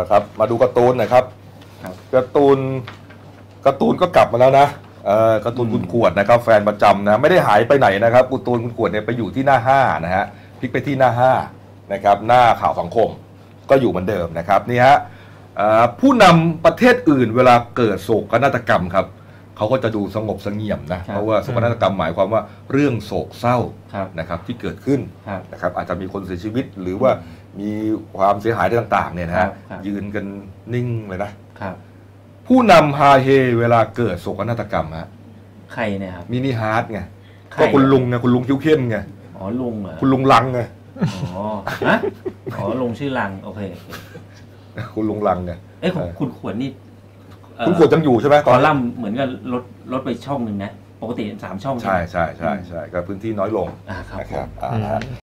ละครับ มาดูการ์ตูนหน่อยครับครับการ์ตูนการ์ตูนก็กลับมาแล้วนะเอ่อการ์ตูนคุณขวดนะครับ แฟนประจำนะไม่ได้หายไปไหนนะครับการ์ตูนคุณขวดเนี่ยไปอยู่ที่หน้าห้านะฮะพลิกไปที่หน้าห้านะครับหน้าข่าวสังคมก็อยู่เหมือนเดิมนะครับนี่ฮะเอ่อผู้นำประเทศอื่นเวลาเกิดโศกนาฏกรรมครับ เขาก็จะดูสงบเสงี่ยมนะ เพราะว่าโศกนาฏกรรมหมายความว่าเรื่องโศกเศร้าครับนะครับที่เกิดขึ้นครับนะครับอาจจะมีคนเสียชีวิตหรือว่ามีความเสียหายต่างๆเนี่ยนะครัฮะบครับยืนกันนิ่งเลยนะครับผู้นำฮาเฮเวลาเกิดโศกนาฏกรรมฮะใครเนี่ยครับมินิฮาร์ดไงใครก็คุณลุงไงคุณลุงคิ้วเข้มไงอ๋อลุงเหรอคุณลุงลังไงอ๋อฮะอ๋อลุงชื่อลังโอเคโอเคคุณลุงลังไงเอ้ยของคุณขวดนี่เอ่อ คุณขวดยังอยู่ใช่ไหมคอลัมน์เหมือนกับลดลดไปช่องหนึ่งนะ ปกติสามช่อง ใช่ไหมใช่ใช่ใช่ก็พื้นที่น้อยลงอ่าครับนะผครับมอ่าอืมฮะ